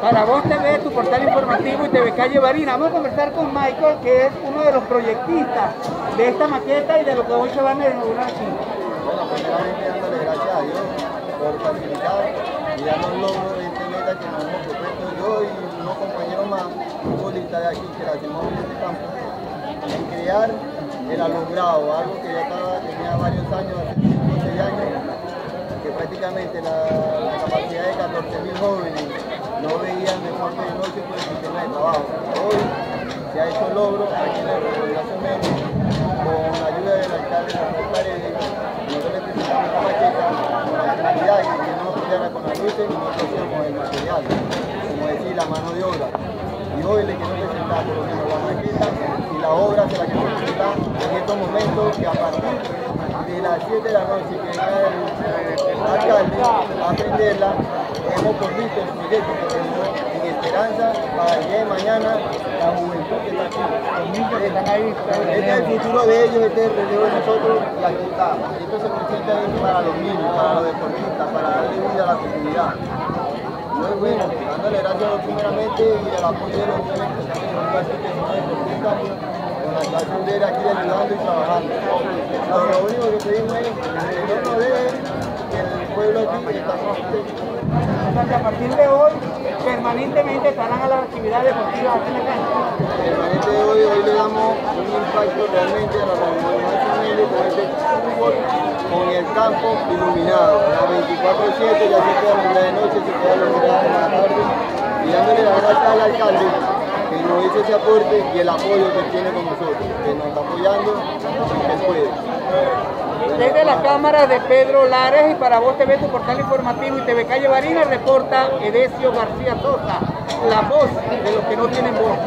Para vos TV, tu portal informativo y TV Calle Barina. Vamos a conversar con Michael, que es uno de los proyectistas de esta maqueta y de lo que hoy se van a inaugurar aquí. Bueno, primeramente dándole gracias a Dios por facilitar y darnos logro de esta meta que nos hemos propuesto yo y unos compañeros más futbolistas de aquí que la hacemos en este campo, en crear el alumbrado, algo que ya estaba, tenía varios años, hace 5 o 6 años, que prácticamente la, la capacidad de 14.000 jóvenes no veían mejor que de noche por el sistema de trabajo. Hoy se ha hecho logro aquí en la Organización Médica con la ayuda del alcalde Rafael Paredes, nosotros le presentamos esta maqueta con la finalidad de que no nos apoyara con las luces y nosotros con el material, como decir, la mano de obra. Y hoy le quiero presentar por lo menos la maqueta y la obra se la quiero presentar en estos momentos que a partir de las 7 de la noche que venga el alcalde a aprenderla, visto el proyecto en esperanza para el día de mañana la juventud que está aquí. Los niños que están ahí. Este es el futuro de ellos, este es el relevo de nosotros y aquí está. Esto se presenta para los niños, para los deportistas, para darle vida a la comunidad. Muy bueno, dándole gracias primeramente y el apoyo de los jóvenes que son deportistas con la de aquí ayudando y trabajando. Lo, lo único que pedimos es A partir de hoy, permanentemente estarán a las actividades deportivas aquí en la cancha. Permanente de hoy, hoy le damos un impacto realmente a la organización con este fútbol, con el campo iluminado. A 24-7 ya se puede alumbrar de noche, se puede alumbrar en la tarde. Y dándole las gracias al alcalde que nos hizo ese aporte y el apoyo que tiene con nosotros, que nos está apoyando y que puede. Desde la cámara de Pedro Lares y para vos te TV, tu portal informativo y TV Calle Barina, reporta Edesio García Sosa, la voz de los que no tienen voz.